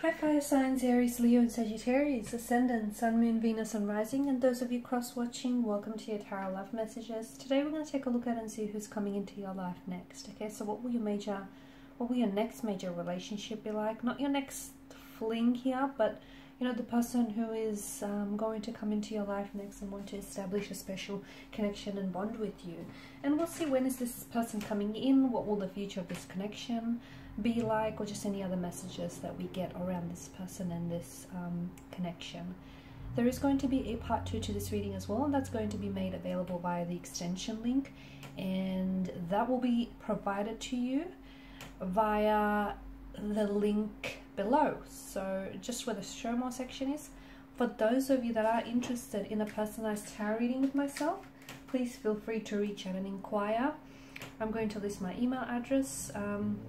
Hi fire signs Aries, Leo and Sagittarius, Ascendant, Sun, Moon, Venus and Rising and those of you cross watching, welcome to your Tarot Love Messages. Today we're going to take a look at and see who's coming into your life next. Okay, so what will your major, what will your next major relationship be like? Not your next fling here, but you know, the person who is um, going to come into your life next and want to establish a special connection and bond with you. And we'll see when is this person coming in, what will the future of this connection be like or just any other messages that we get around this person and this um, connection. There is going to be a part two to this reading as well, and that's going to be made available via the extension link, and that will be provided to you via the link below. So, just where the show more section is. For those of you that are interested in a personalized tarot reading with myself, please feel free to reach out and inquire. I'm going to list my email address. Um,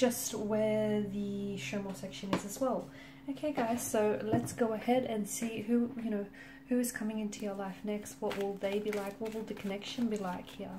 just where the show more section is as well. Okay guys, so let's go ahead and see who, you know, who is coming into your life next. What will they be like? What will the connection be like here?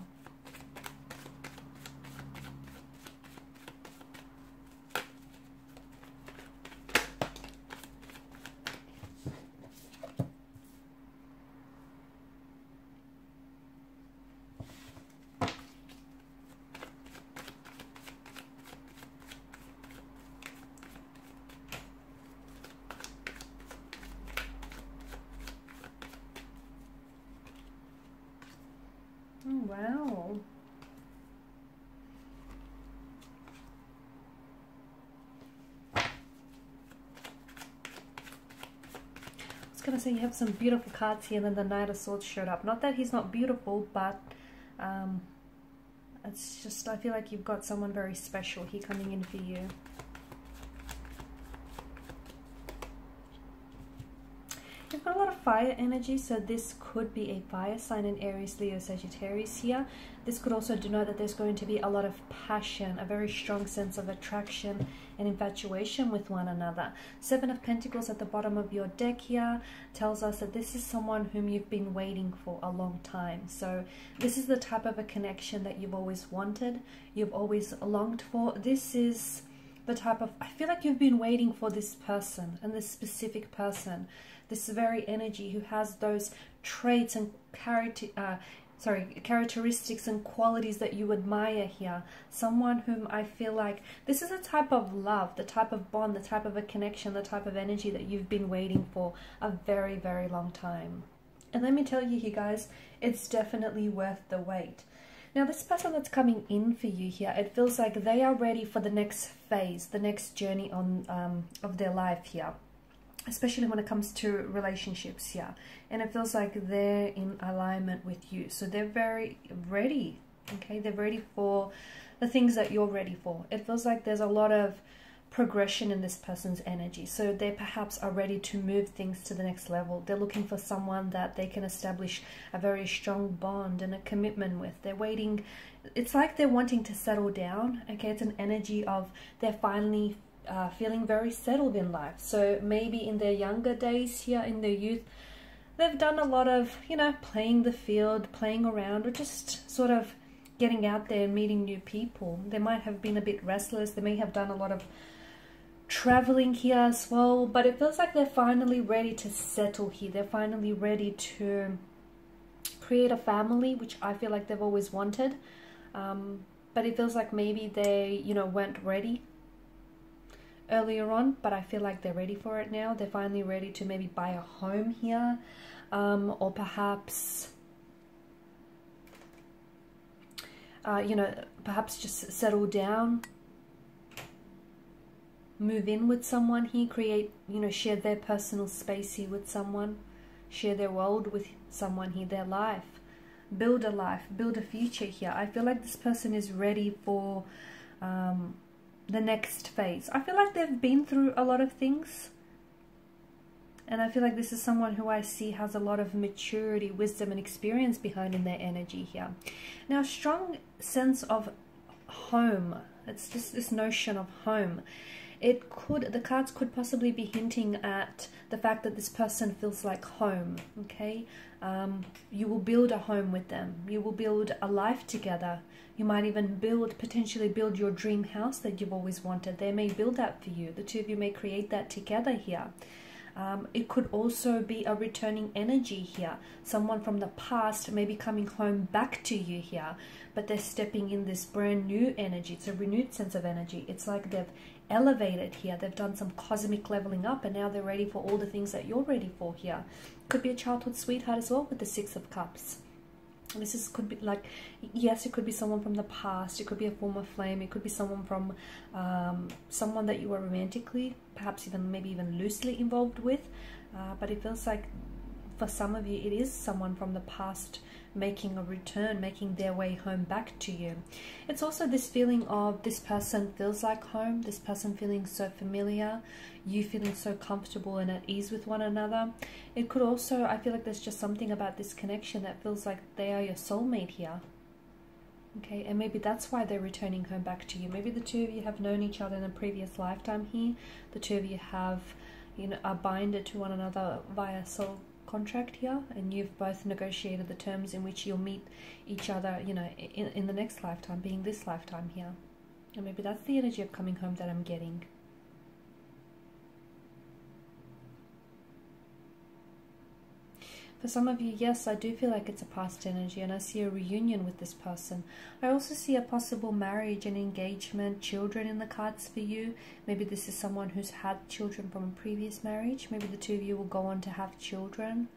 Wow. I was gonna say you have some beautiful cards here and then the Knight of Swords showed up. Not that he's not beautiful, but um, it's just I feel like you've got someone very special here coming in for you. You've got a lot of fire energy, so this could be a fire sign in Aries, Leo, Sagittarius here. This could also denote that there's going to be a lot of passion, a very strong sense of attraction and infatuation with one another. Seven of Pentacles at the bottom of your deck here tells us that this is someone whom you've been waiting for a long time. So this is the type of a connection that you've always wanted, you've always longed for. This is the type of, I feel like you've been waiting for this person and this specific person this very energy who has those traits and character uh, sorry characteristics and qualities that you admire here. Someone whom i feel like this is a type of love the type of bond the type of a connection the type of energy that you've been waiting for a very very long time. And let me tell you here guys it's definitely worth the wait. Now this person that's coming in for you here it feels like they are ready for the next phase the next journey on um, of their life here especially when it comes to relationships yeah. And it feels like they're in alignment with you. So they're very ready okay? They're ready for the things that you're ready for. It feels like there's a lot of progression in this person's energy. So they perhaps are ready to move things to the next level. They're looking for someone that they can establish a very strong bond and a commitment with. They're waiting it's like they're wanting to settle down okay? It's an energy of they're finally uh, feeling very settled in life. So maybe in their younger days here in their youth, they've done a lot of, you know, playing the field, playing around, or just sort of getting out there and meeting new people. They might have been a bit restless. They may have done a lot of traveling here as well, but it feels like they're finally ready to settle here. They're finally ready to create a family, which I feel like they've always wanted. Um, but it feels like maybe they, you know, weren't ready earlier on, but I feel like they're ready for it now. They're finally ready to maybe buy a home here, um, or perhaps, uh, you know, perhaps just settle down, move in with someone here, create, you know, share their personal space here with someone, share their world with someone here, their life, build a life, build a future here. I feel like this person is ready for, um, the next phase. I feel like they've been through a lot of things. And I feel like this is someone who I see has a lot of maturity, wisdom, and experience behind in their energy here. Now, strong sense of home. It's just this notion of home. It could, the cards could possibly be hinting at the fact that this person feels like home, okay? Um, you will build a home with them. You will build a life together. You might even build, potentially build your dream house that you've always wanted. They may build that for you. The two of you may create that together here. Um, it could also be a returning energy here. Someone from the past may be coming home back to you here, but they're stepping in this brand new energy. It's a renewed sense of energy. It's like they've elevated here. They've done some cosmic leveling up and now they're ready for all the things that you're ready for here. Could be a childhood sweetheart as well with the Six of Cups. This is could be like, yes, it could be someone from the past. It could be a former flame. It could be someone from um, someone that you were romantically, perhaps even maybe even loosely involved with. Uh, but it feels like for some of you, it is someone from the past making a return, making their way home back to you. It's also this feeling of this person feels like home, this person feeling so familiar, you feeling so comfortable and at ease with one another. It could also, I feel like there's just something about this connection that feels like they are your soulmate here. Okay, and maybe that's why they're returning home back to you. Maybe the two of you have known each other in a previous lifetime here. The two of you have, you know, are binded to one another via soul contract here and you've both negotiated the terms in which you'll meet each other you know in, in the next lifetime being this lifetime here. And maybe that's the energy of coming home that I'm getting For some of you, yes, I do feel like it's a past energy and I see a reunion with this person. I also see a possible marriage and engagement, children in the cards for you. Maybe this is someone who's had children from a previous marriage. Maybe the two of you will go on to have children.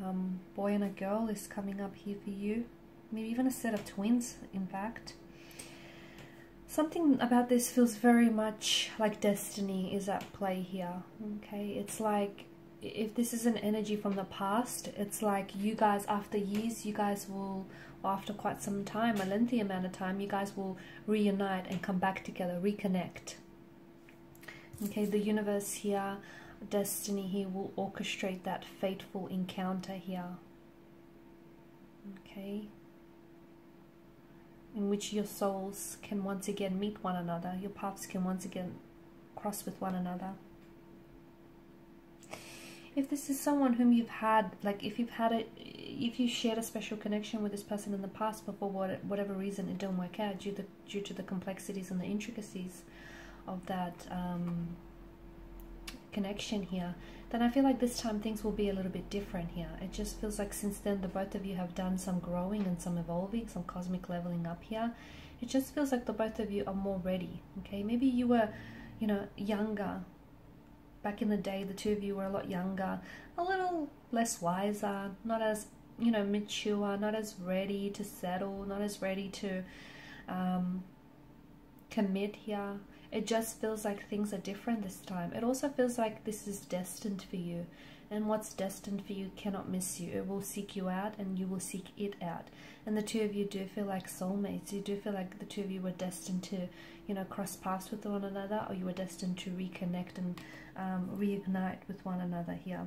Um, boy and a girl is coming up here for you. Maybe even a set of twins, in fact. Something about this feels very much like destiny is at play here. Okay, it's like if this is an energy from the past, it's like you guys, after years, you guys will, or after quite some time, a lengthy amount of time, you guys will reunite and come back together, reconnect. Okay, the universe here, destiny here will orchestrate that fateful encounter here. Okay, in which your souls can once again meet one another, your paths can once again cross with one another if this is someone whom you've had like if you've had a if you shared a special connection with this person in the past but for what, whatever reason it didn't work out due to due to the complexities and the intricacies of that um, connection here then I feel like this time things will be a little bit different here. It just feels like since then the both of you have done some growing and some evolving some cosmic leveling up here. It just feels like the both of you are more ready okay? Maybe you were you know younger back in the day, the two of you were a lot younger, a little less wiser, not as, you know, mature, not as ready to settle, not as ready to um, commit here. It just feels like things are different this time. It also feels like this is destined for you. And what's destined for you cannot miss you. It will seek you out and you will seek it out. And the two of you do feel like soulmates. You do feel like the two of you were destined to, you know, cross paths with one another or you were destined to reconnect and um, reignite with one another here.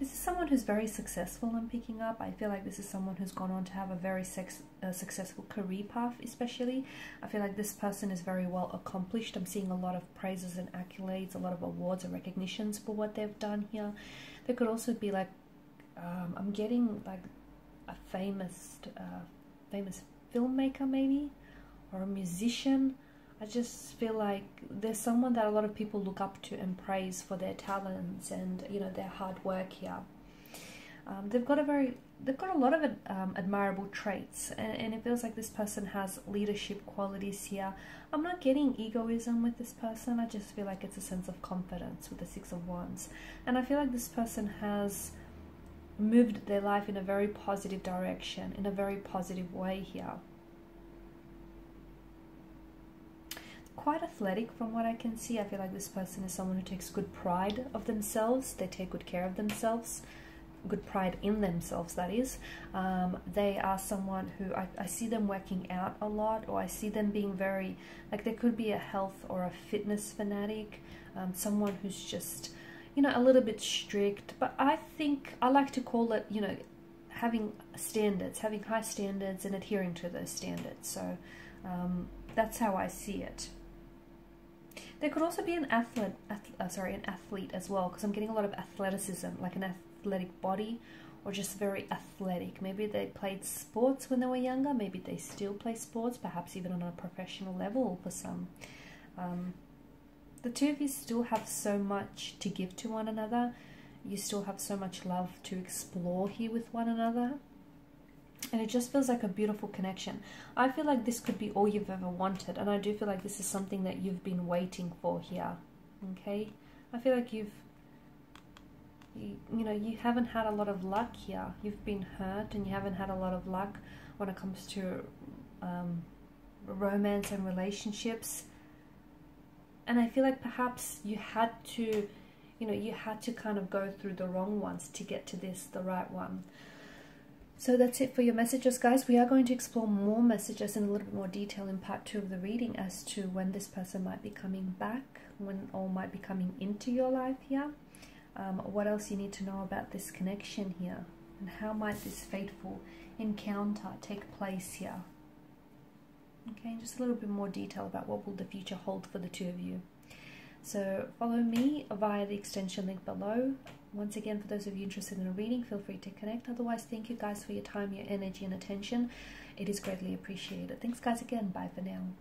This is someone who's very successful in picking up. I feel like this is someone who's gone on to have a very sex, uh, successful career path, especially. I feel like this person is very well accomplished. I'm seeing a lot of praises and accolades, a lot of awards and recognitions for what they've done here. There could also be like, um, I'm getting like a famous, uh, famous filmmaker maybe, or a musician I just feel like there's someone that a lot of people look up to and praise for their talents and you know their hard work here. Um, they've got a very they've got a lot of um, admirable traits and, and, it feels like this person has leadership qualities here. I'm not getting egoism with this person. I just feel like it's a sense of confidence with the six of wands. And i feel like this person has moved their life in a very positive direction in a very positive way here quite athletic from what I can see. I feel like this person is someone who takes good pride of themselves. They take good care of themselves, good pride in themselves, that is. Um, they are someone who I, I see them working out a lot, or I see them being very, like, they could be a health or a fitness fanatic, um, someone who's just, you know, a little bit strict. But I think I like to call it, you know, having standards, having high standards, and adhering to those standards. So um, that's how I see it. There could also be an athlete, uh, sorry, an athlete as well, because I'm getting a lot of athleticism, like an athletic body, or just very athletic. Maybe they played sports when they were younger. Maybe they still play sports, perhaps even on a professional level for some. Um, the two of you still have so much to give to one another. You still have so much love to explore here with one another. And it just feels like a beautiful connection. I feel like this could be all you've ever wanted. And I do feel like this is something that you've been waiting for here. Okay? I feel like you've you, you know you haven't had a lot of luck here you've been hurt and you haven't had a lot of luck when it comes to um, romance and relationships and i feel like perhaps you had to you know you had to kind of go through the wrong ones to get to this the right one so that's it for your messages guys. We are going to explore more messages in a little bit more detail in part two of the reading as to when this person might be coming back when all might be coming into your life here. Um, what else you need to know about this connection here? And how might this fateful encounter take place here? Okay just a little bit more detail about what will the future hold for the two of you. So follow me via the extension link below once again for those of you interested in a reading feel free to connect. Otherwise thank you guys for your time your energy and attention. It is greatly appreciated. Thanks guys again. Bye for now